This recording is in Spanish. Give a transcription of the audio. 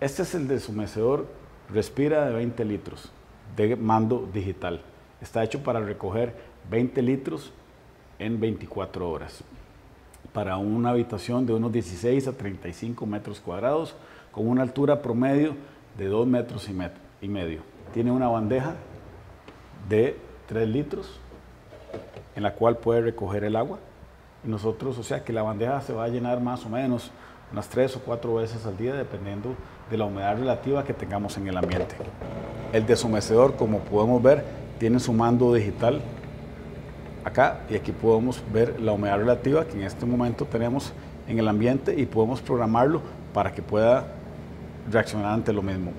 Este es el deshumecedor Respira de 20 litros de mando digital. Está hecho para recoger 20 litros en 24 horas para una habitación de unos 16 a 35 metros cuadrados con una altura promedio de 2 metros y, medio. Tiene una bandeja de 3 litros en la cual puede recoger el agua. Y nosotros, o sea que la bandeja se va a llenar más o menos unas 3 o 4 veces al día dependiendo de la humedad relativa que tengamos en el ambiente. El deshumecedor, como podemos ver, tiene su mando digital acá y aquí podemos ver la humedad relativa que en este momento tenemos en el ambiente y podemos programarlo para que pueda reaccionar ante lo mismo.